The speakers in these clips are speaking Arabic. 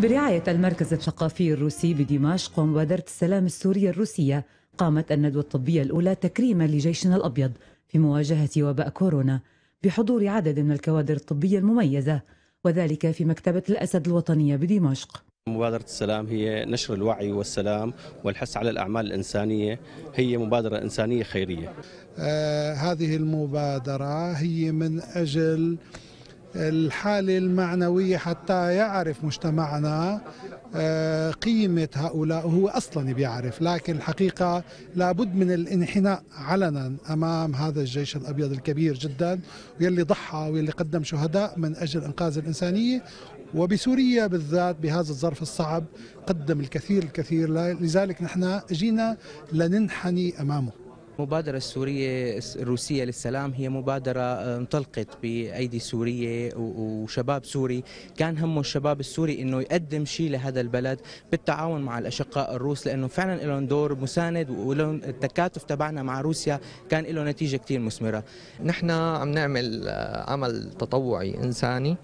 برعاية المركز الثقافي الروسي بدمشق ومبادرة السلام السورية الروسية قامت الندوة الطبية الأولى تكريما لجيشنا الأبيض في مواجهة وباء كورونا بحضور عدد من الكوادر الطبية المميزة وذلك في مكتبة الأسد الوطنية بدمشق. مبادرة السلام هي نشر الوعي والسلام والحث على الأعمال الإنسانية هي مبادرة إنسانية خيرية. آه هذه المبادرة هي من أجل الحالة المعنوية حتى يعرف مجتمعنا آه، قيمة هؤلاء وهو أصلا بيعرف لكن الحقيقة لابد من الانحناء علنا أمام هذا الجيش الأبيض الكبير جدا واللي ضحى واللي قدم شهداء من أجل إنقاذ الإنسانية. وبسوريا بالذات بهذا الظرف الصعب قدم الكثير الكثير لذلك نحن جينا لننحني أمامه. المبادرة السورية الروسية للسلام هي مبادرة آه، انطلقت بأيدي سورية وشباب سوري. كان همه الشباب السوري أنه يقدم شيء لهذا البلد بالتعاون مع الأشقاء الروس لأنه فعلا لهم دور مساند ولهم التكاتف تبعنا مع روسيا كان له نتيجة كثير مثمرة. نحن عم نعمل آه، عمل تطوعي إنساني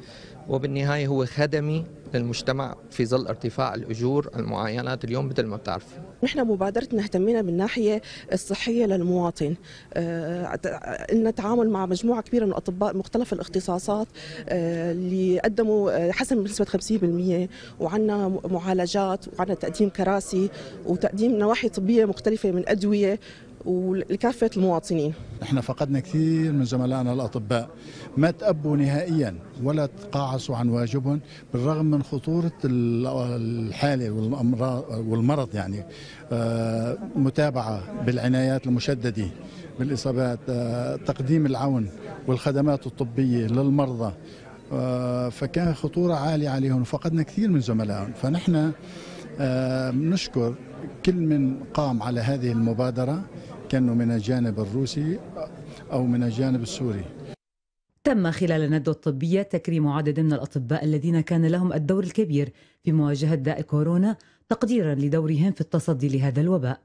وبالنهاية هو خدمي للمجتمع في ظل ارتفاع الأجور المعاينات اليوم مثل ما بتعرف. نحن مبادرتنا اهتمينا بالناحية الصحية للمواطن. آه، نتعامل مع مجموعة كبيرة من الأطباء مختلف الاختصاصات آه، اللي قدموا آه، حسن بنسبة 50% وعندنا معالجات وعندنا تقديم كراسي وتقديم نواحي طبية مختلفة من أدوية. ولكافة المواطنين. إحنا فقدنا كثير من زملائنا الأطباء. ما تأبوا نهائيا ولا تقاعسوا عن واجبهم بالرغم من خطورة الحالة والمرض يعني آه، متابعة بالعنايات المشددة بالإصابات آه، تقديم العون والخدمات الطبية للمرضى آه، فكان خطورة عالية عليهم وفقدنا كثير من زملائهم. فنحن نشكر كل من قام على هذه المبادرة. كانوا من الجانب الروسي أو من الجانب السوري. تم خلال الندوة الطبية تكريم عدد من الأطباء الذين كان لهم الدور الكبير في مواجهة داء كورونا تقديرا لدورهم في التصدي لهذا الوباء.